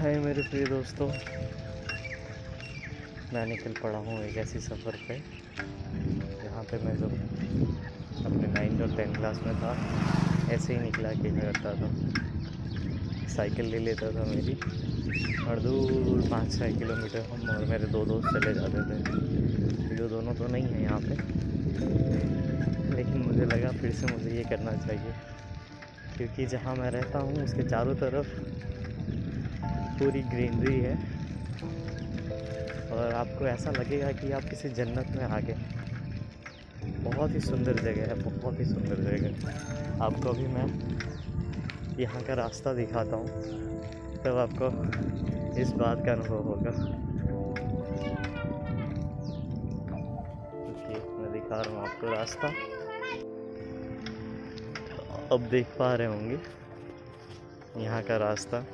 हाय मेरे प्रिय दोस्तों। मैं निकल पड़ा हूँ एक ऐसी सफ़र पे, जहाँ पे मैं जब अपने नाइन्थ और टेंथ क्लास में था, ऐसे ही निकला के करता था। साइकिल ले लेता था मेरी, और दूर पाँच छः किलोमीटर हम और मेरे दो दोस्त चले जाते थे। जो दोनों तो नहीं हैं यहाँ पे, लेकिन मुझे लगा फिर से मुझे ये करना चाहिए, क्योंकि जहाँ मैं रहता हूँ, उसके चारों तरफ़ पूरी ग्रीनरी है। और आपको ऐसा लगेगा कि आप किसी जन्नत में आ गए। बहुत ही सुंदर जगह है, बहुत ही सुंदर जगह। आपको अभी मैं यहाँ का रास्ता दिखाता हूँ, तब तो आपको इस बात का अनुभव होगा। मैं दिखा रहा हूँ आपको रास्ता। अब देख पा रहे होंगे, यहाँ का रास्ता।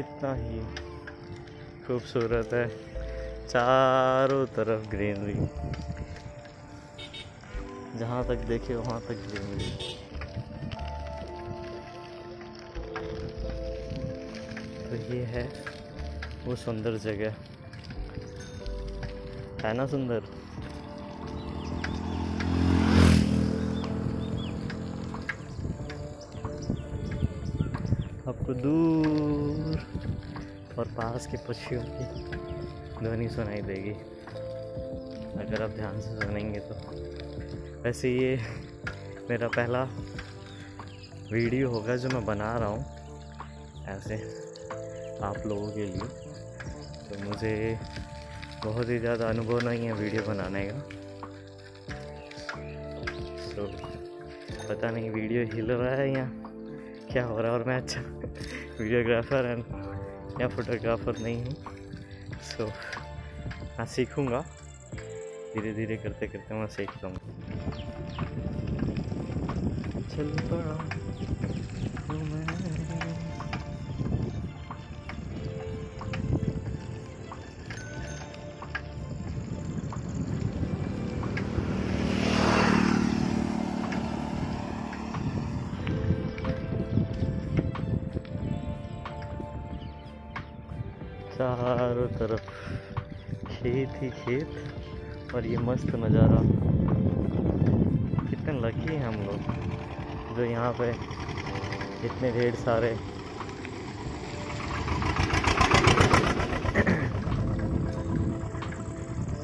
कितना ही खूबसूरत है। चारों तरफ़ ग्रीनरी जहाँ तक देखे, वहाँ तक ग्रीनरी तो ये है वो सुंदर जगह। है ना सुंदर? आपको दूर और पास के पक्षियों की ध्वनि सुनाई देगी। अगर आप ध्यान से सुनेंगे तो। वैसे ये मेरा पहला वीडियो होगा जो मैं बना रहा हूँ, ऐसे आप लोगों के लिए। तो मुझे बहुत ही ज़्यादा अनुभव नहीं है वीडियो बनाने का। तो पता नहीं वीडियो हिल रहा है या क्या हो रहा है और मैं अच्छा वीडियोग्राफर एंड या फोटोग्राफर नहीं हूँ। सो so, मैं सीखूँगा। धीरे धीरे करते करते मैं सीख लूँगा। चल पड़ा। चारों तरफ़ खेत ही खेत और ये मस्त नज़ारा। कितने लकी हैं हम लोग जो यहाँ पे इतने ढेर सारे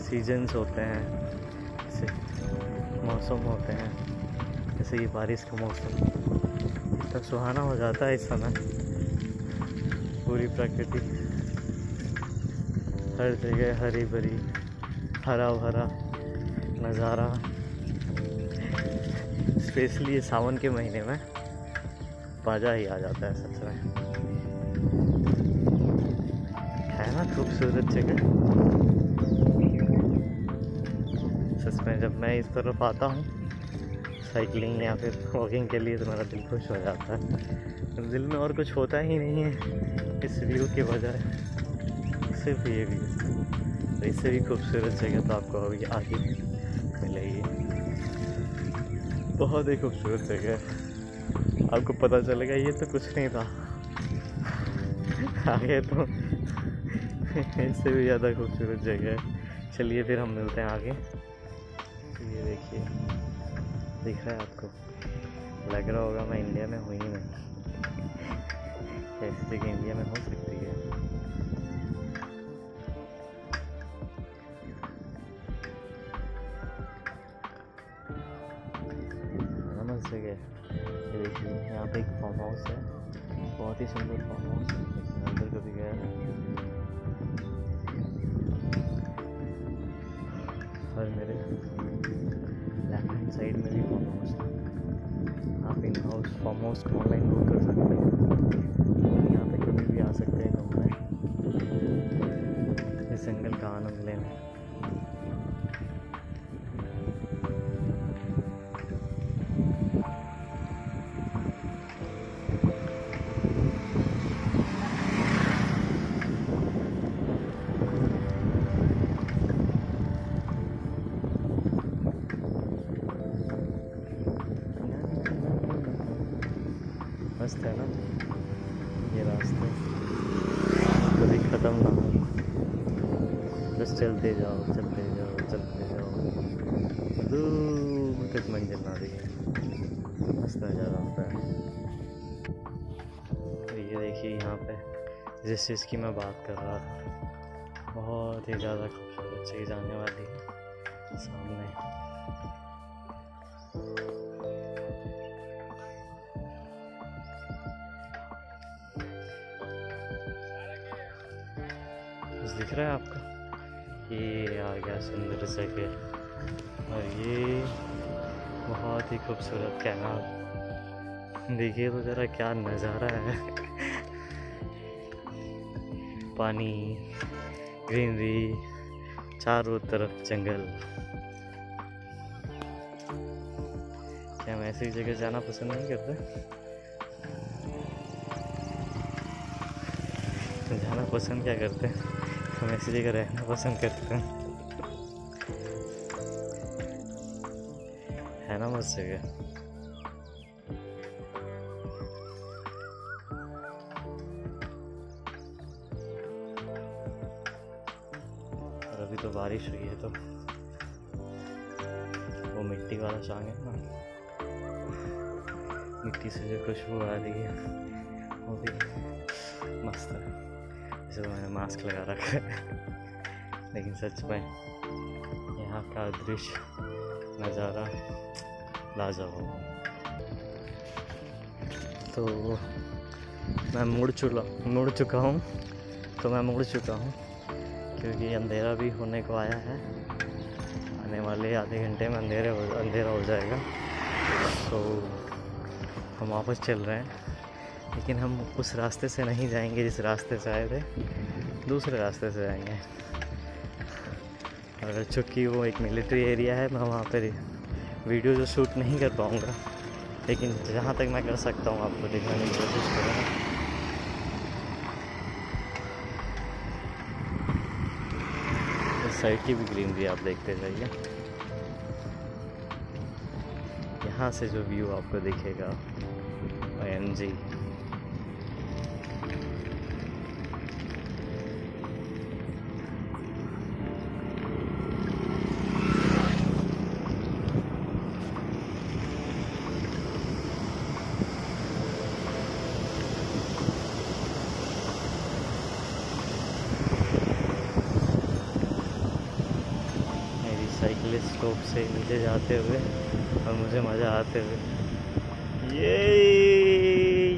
सीजन्स होते हैं, जैसे मौसम होते हैं, जैसे ये बारिश का मौसम। इतना सुहाना हो जाता है इस समय, पूरी प्रकृति। हर जगह हरी भरी, हरा भरा नज़ारा। स्पेशली ये सावन के महीने में बाजा ही आ जाता है सच में। है ना खूबसूरत जगह? सच में जब मैं इस तरफ़ आता हूँ साइकिलिंग या फिर वॉकिंग के लिए तो मेरा दिल खुश हो जाता है। दिल में और कुछ होता ही नहीं है इस व्यू के बजाय। सिर्फ़ ये भी तो इससे भी खूबसूरत जगह तो आपको अभी आगे मिलेगी। बहुत ही खूबसूरत जगह है। आपको पता चलेगा, ये तो कुछ नहीं था। आगे तो इससे भी ज़्यादा खूबसूरत जगह है। चलिए फिर हम मिलते हैं आगे। तो ये देखिए, दिख रहा है आपको। लग रहा होगा मैं इंडिया में हूँ ही नहीं। ऐसी जगह इंडिया में हो सकती है गए। देखिए यहाँ पे एक फार्म हाउस है। बहुत ही सुंदर फार्म हाउस है। अंदर कभी गया है? और मेरे लेफ़्ट हैंड साइड में भी फार्म हाउस है आप इन house farm house online book बस चलते जाओ चलते जाओ चलते जाओ। दूर तक मंजिल ना दिखे मस्त नज़ारा होता है। तो ये देखिए यहाँ पे, जिस चीज़ की मैं बात कर रहा था। बहुत ही ज़्यादा खूबसूरत चीज़ आने वाली है सामने। दिख रहा है आपको? ये आ गया सुंदर जगह और ये बहुत ही खूबसूरत कैनाल देखिए तो ज़रा क्या नज़ारा है। पानी ग्रीनरी चारों तरफ़ जंगल। क्या हम ऐसी जगह जाना पसंद नहीं करते? जाना पसंद क्या करते? हैं हम जगह रहना पसंद करते हैं। है ना मस्त जगह? अभी तो बारिश हुई है तो वो मिट्टी वाला सॉन्ग है ना। मिट्टी से जो खुशबू आ रही है, वो भी मस्त है। तो मैंने मास्क लगा रखा है। लेकिन सच में, यहाँ का दृश्य, नज़ारा, लाजवाब तो मैं मुड़ चुका मुड़ चुका हूँ। तो मैं मुड़ चुका हूँ, क्योंकि अंधेरा भी होने को आया है। आने वाले आधे घंटे में अंधेरे हो, अंधेरा हो जाएगा। तो हम वापस चल रहे हैं। लेकिन हम उस रास्ते से नहीं जाएँगे जिस रास्ते से आए थे, दूसरे रास्ते से जाएँगे और चूँकि वो एक मिलिट्री एरिया है, मैं वहाँ पर वीडियो जो शूट नहीं कर पाऊँगा, लेकिन जहाँ तक मैं कर सकता हूँ आपको दिखाने की कोशिश करूँगा साइड की भी ग्रीनरी आप देखते जाइए। यहाँ से जो व्यू आपको दिखेगा एम जी मेरी साइकिल स्टॉप से नीचे जाते हुए और मुझे मज़ा आते हुए। ये,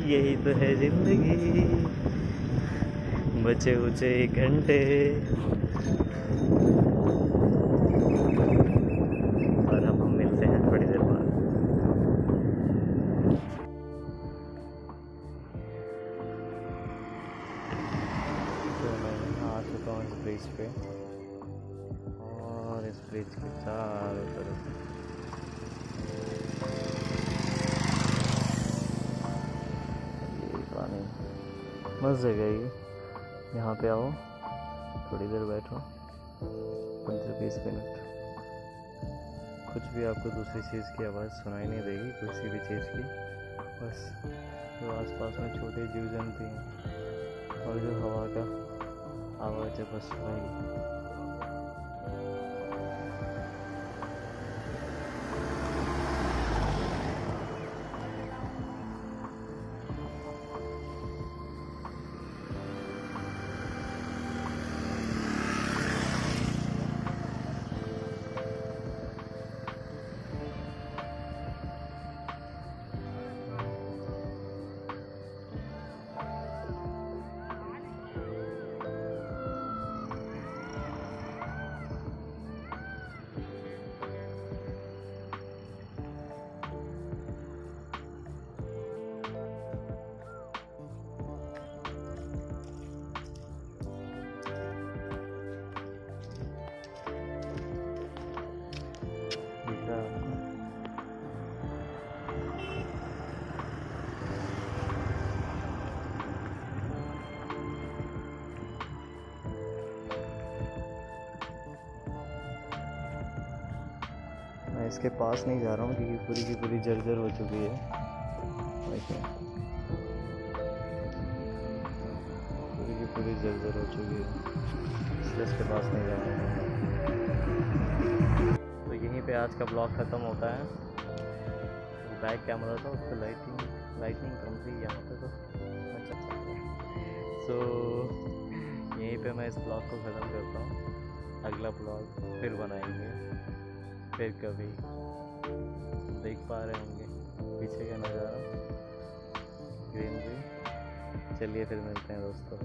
यही तो है ज़िंदगी। बचे उचे घंटे। और हम मिलते हैं थोड़ी देर बाद। तो मैं आ चुका हूँ इस ब्रिज पे। ब्रिज के चारों तरफ़ पानी मस्त जगह ये यहाँ पे आओ। थोड़ी देर बैठो। पंद्रह बीस मिनट। कुछ भी आपको दूसरी चीज़ की आवाज़ सुनाई नहीं देगी, किसी भी चीज़ की। बस जो आसपास में छोटे जीव जंतु हैं और जो हवा का आवाज़ है, बस वही। इसके पास नहीं जा रहा हूँ क्योंकि पूरी की पूरी जर्जर हो चुकी है। पूरी की पूरी जर्जर हो चुकी है। इसलिए इसके पास नहीं जा रहा हैं। तो यहीं पे आज का ब्लॉग ख़त्म होता है। बैक कैमरा था उस पर लाइटिंग लाइटिंग कम थी यहाँ पे तो। अच्छा सो यहीं पे मैं इस ब्लॉग को ख़त्म करता हूँ। अगला ब्लॉग फिर बनाएँगे। फिर कभी देख पा रहे होंगे पीछे का नज़ारा। ग्रीनरी चलिए फिर मिलते हैं दोस्तों।